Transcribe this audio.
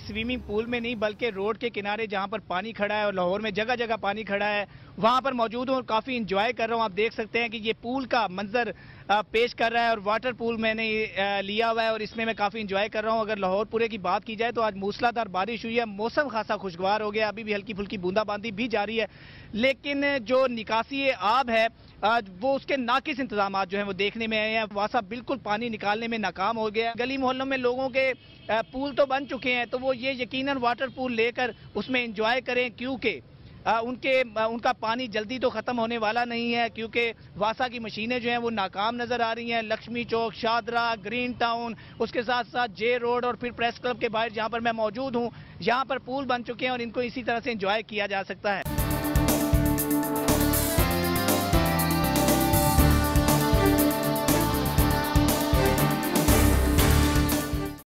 Swimming pool में नहीं, बल्कि रोड के किनारे जहाँ पर पानी खड़ा है और लाहौर में जगह जगह पानी खड़ा है वहाँ पर मौजूद हूँ और काफ़ी इंजॉय कर रहा हूँ। आप देख सकते हैं कि ये पूल का मंजर पेश कर रहा है और वाटर पूल मैंने लिया हुआ है और इसमें मैं काफ़ी इंजॉय कर रहा हूँ। अगर लाहौर पूरे की बात की जाए तो आज मूसलाधार बारिश हुई है। मौसम खासा खुशगवार हो गया। अभी भी हल्की फुल्की बूंदाबांदी भी जारी है। लेकिन जो निकासी आब है वो उसके नाकिस इंतज़ाम जो है वो देखने में आए हैं। वासा बिल्कुल पानी निकालने में नाकाम हो गया। गली मोहल्लों में लोगों के पूल तो बन चुके हैं। तो वो ये यकीनन वाटर पूल लेकर उसमें इंजॉय करें। क्योंकि उनके उनका पानी जल्दी तो ख़त्म होने वाला नहीं है, क्योंकि वासा की मशीनें जो हैं वो नाकाम नज़र आ रही हैं। लक्ष्मी चौक, शादरा, ग्रीन टाउन, उसके साथ साथ जे रोड और फिर प्रेस क्लब के बाहर जहाँ पर मैं मौजूद हूँ, यहाँ पर पूल बन चुके हैं और इनको इसी तरह से इंजॉय किया जा सकता है।